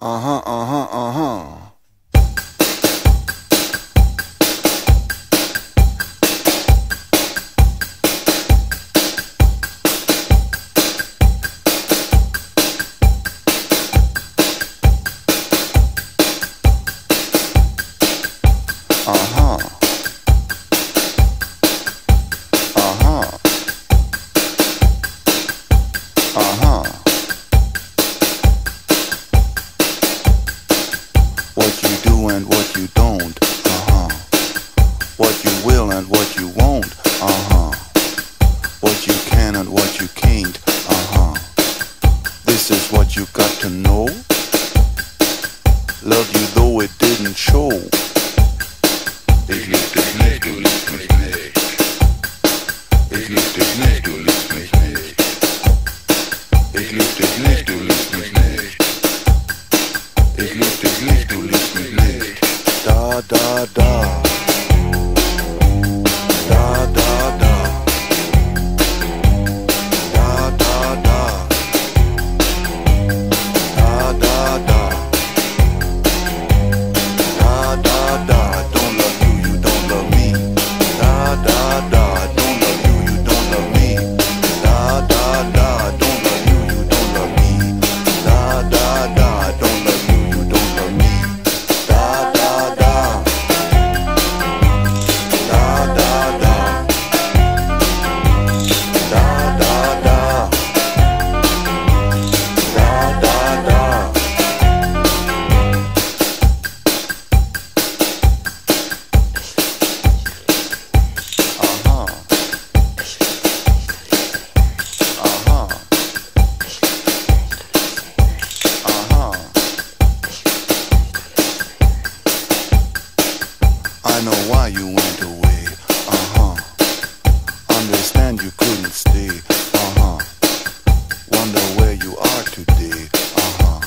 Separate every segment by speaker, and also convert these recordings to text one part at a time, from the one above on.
Speaker 1: Uh-huh, uh-huh, uh-huh. And what you won't. Uh-huh. What you can and what you can't. Uh-huh. This is what you got to know. Love you though it didn't show.
Speaker 2: Ich lieb dich nicht, du liebst mich nicht. Ich lieb dich nicht, du liebst mich nicht. Ich lieb dich nicht, du liebst mich nicht.
Speaker 1: Da, da. Da, I know why you went away. Uh-huh. Understand you couldn't stay. Uh-huh. Wonder where you are today. Uh-huh.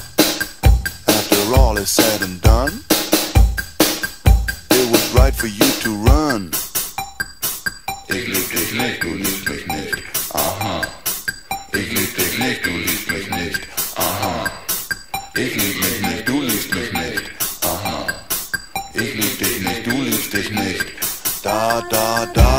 Speaker 1: After all is said and done, it was right for you to run.
Speaker 2: Ich lieb dich nicht, du liebst mich nicht. Aha. Ich lieb dich nicht, du liebst mich nicht. Aha. Ich lieb mich nicht, du
Speaker 1: Da, da, da.